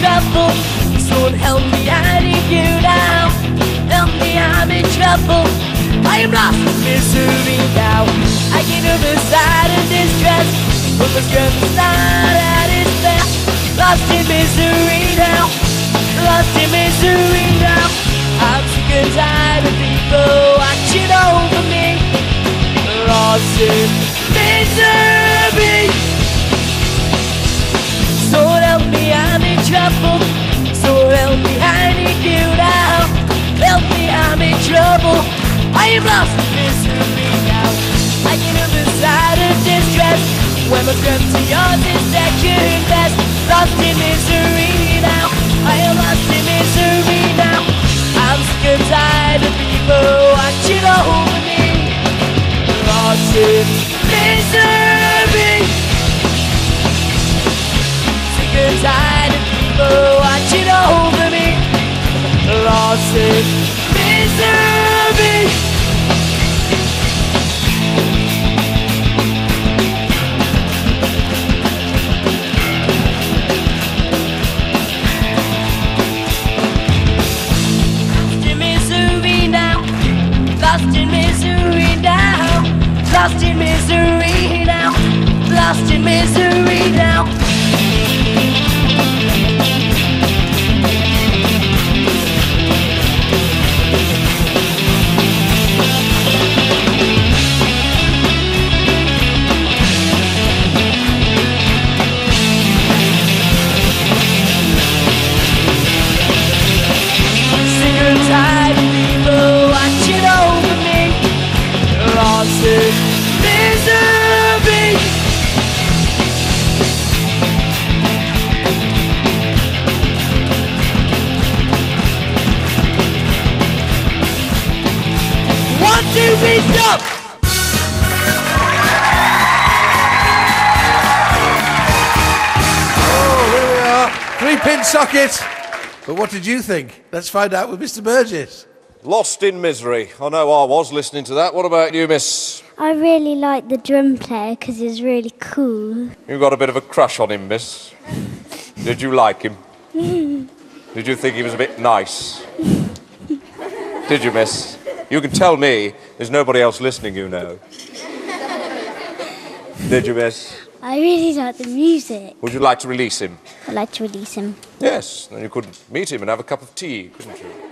trouble. Someone help me, I need you now. Help me, I'm in trouble. I am lost in misery now. I get overside of distress. But the strength is not at its best. Lost in misery now. Lost in misery now. I'm sick and tired of people watching over me. Lost in Strength to yours is second best. Lost in misery now. I am lost in misery now. I'm sick and tired of people watching over me. Lost in misery. Misery now. Lost in misery now. One, two, three, stop! Oh, here we are. Three pin socket. But what did you think? Let's find out with Mr. Burgess. Lost in misery. I know I was listening to that. What about you, miss? I really like the drum player because he's really cool. You got a bit of a crush on him, miss. Did you like him? Did you think he was a bit nice? Did you, miss? You can tell me. There's nobody else listening, you know. Did you, miss? I really like the music. Would you like to release him? I'd like to release him. Yes. Then you could meet him and have a cup of tea, couldn't you?